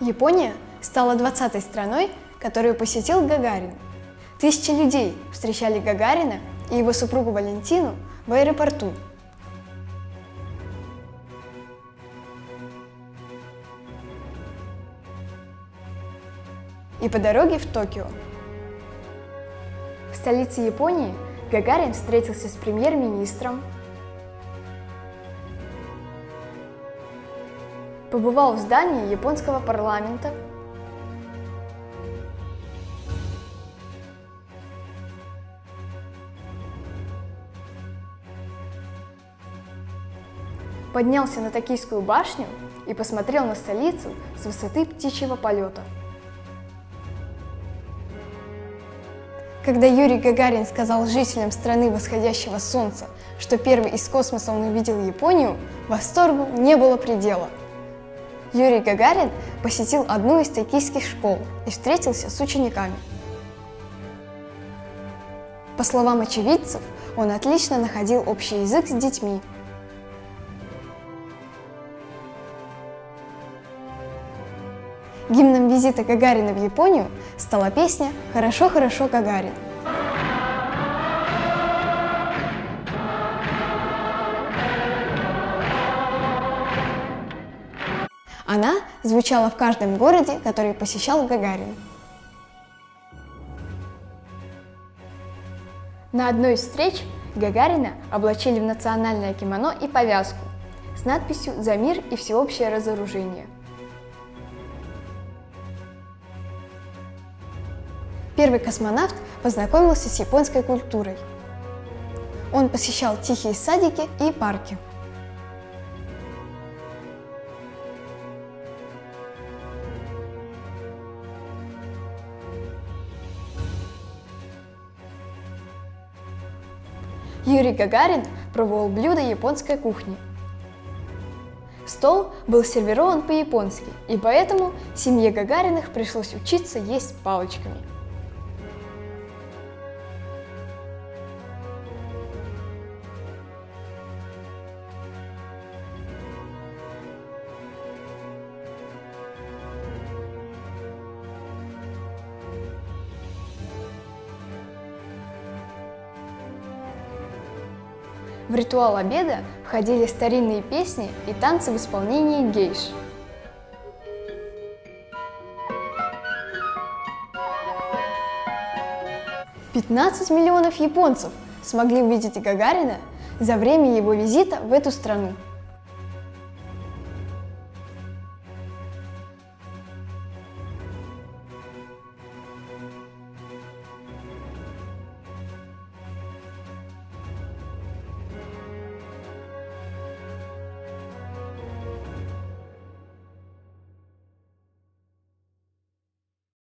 Япония стала 20-й страной, которую посетил Гагарин. Тысячи людей встречали Гагарина и его супругу Валентину в аэропорту. И по дороге в Токио. В столице Японии Гагарин встретился с премьер-министром, побывал в здании японского парламента, поднялся на Токийскую башню и посмотрел на столицу с высоты птичьего полета. Когда Юрий Гагарин сказал жителям страны восходящего солнца, что первый из космоса он увидел Японию, восторгу не было предела. Юрий Гагарин посетил одну из токийских школ и встретился с учениками. По словам очевидцев, он отлично находил общий язык с детьми – Гимном визита Гагарина в Японию стала песня «Хорошо-хорошо, Гагарин». Она звучала в каждом городе, который посещал Гагарин. На одной из встреч Гагарина облачили в национальное кимоно и повязку с надписью «За мир и всеобщее разоружение». Первый космонавт познакомился с японской культурой. Он посещал тихие садики и парки. Юрий Гагарин пробовал блюда японской кухни. Стол был сервирован по-японски, и поэтому семье Гагариных пришлось учиться есть палочками – В ритуал обеда входили старинные песни и танцы в исполнении гейш. Пятнадцать миллионов японцев смогли увидеть Гагарина за время его визита в эту страну.